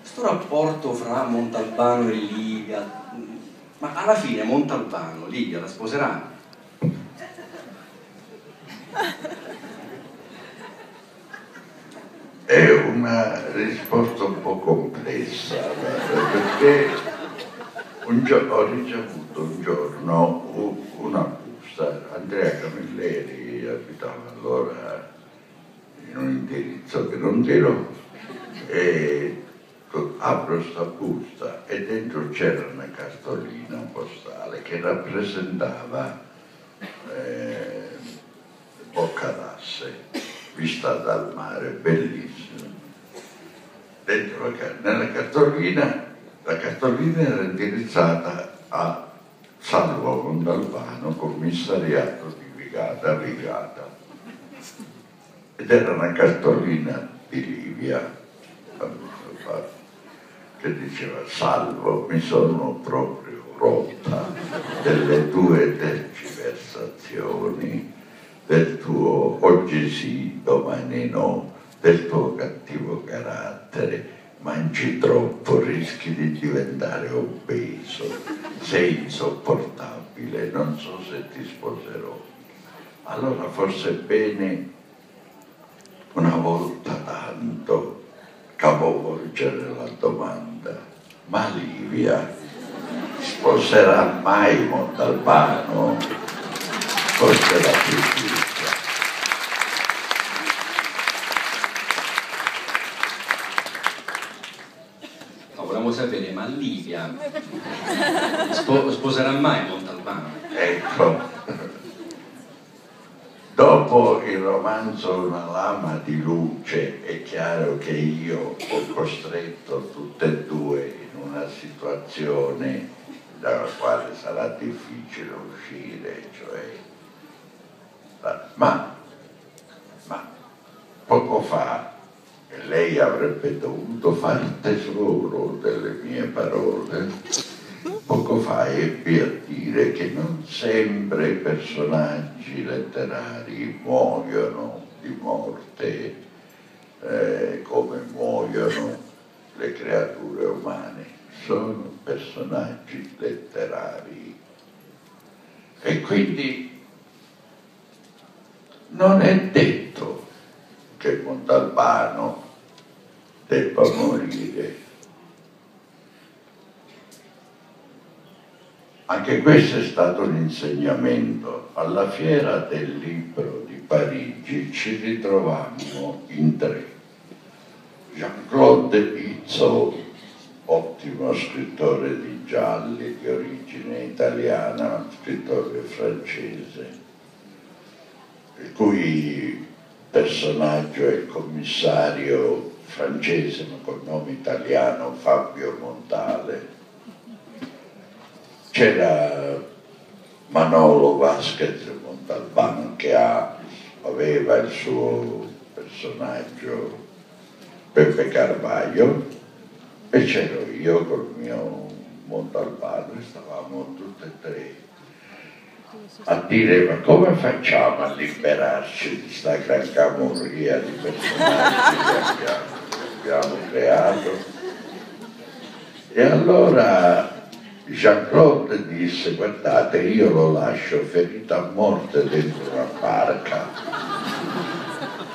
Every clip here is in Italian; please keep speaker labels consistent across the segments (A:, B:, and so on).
A: Questo rapporto fra Montalbano e Livia, ma alla fine Montalbano, Livia la sposerà?
B: È una risposta un po' complessa, perché ho ricevuto un giorno una busta, Andrea Camilleri abitava allora in un indirizzo che non dirò, e apro sta busta e dentro c'era una cartolina postale che rappresentava eh, Bocca d'Asse, vista dal mare, bellissima. Dentro la, nella cartolina, la cartolina era indirizzata a Salvo Mondalbano, commissariato di Vigata, Vigata. Ed era una cartolina di Livia, che diceva salvo, mi sono proprio rotta delle tue tergiversazioni, del tuo oggi sì, domani no, del tuo cattivo carattere, mangi troppo, rischi di diventare obeso, sei insopportabile, non so se ti sposerò. Allora forse è bene una volta tanto capovolgere la domanda, ma Livia sposerà mai Montalbano? Forse la più giusta.
A: No, volevamo sapere, ma Livia spo sposerà mai Montalbano?
B: Ecco. Dopo il romanzo Una lama di luce è chiaro che io ho costretto tutte e due in una situazione dalla quale sarà difficile uscire, cioè, ma, ma poco fa lei avrebbe dovuto far tesoro delle mie parole poco fa ebbi a dire che non sempre i personaggi letterari muoiono di morte eh, come muoiono le creature umane, sono personaggi letterari. E quindi non è detto che Montalbano debba morire Anche questo è stato un insegnamento. Alla fiera del libro di Parigi ci ritrovammo in tre. Jean-Claude Pizzo, ottimo scrittore di gialli di origine italiana, scrittore francese, il cui personaggio è il commissario francese ma con nome italiano Fabio Montale c'era Manolo Vasquez Montalbano che ha, aveva il suo personaggio Peppe Carvaglio e c'ero io col mio Montalbano e stavamo tutti e tre a dire ma come facciamo a liberarci di questa gran camorria di personaggi che abbiamo, abbiamo creato? E allora Jean-Claude disse guardate io lo lascio ferito a morte dentro una barca.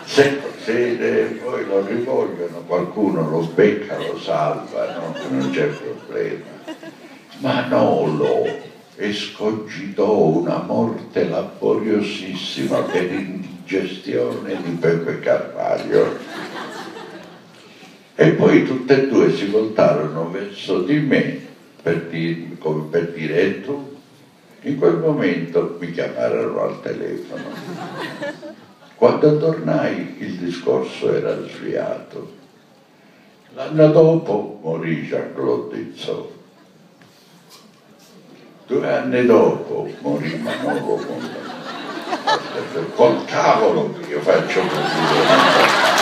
B: Se, se poi lo rivogliono qualcuno lo becca, lo salva no? non c'è problema. Ma Nolo escogitò una morte laboriosissima per indigestione di Pepe Carvaglio e poi tutte e due si voltarono verso di me per dire, come per dire tu? In quel momento mi chiamarono al telefono. Quando tornai il discorso era sviato. L'anno dopo morì Jean-Claude Izzot due anni dopo morì Manolo Mondadori col cavolo che io faccio così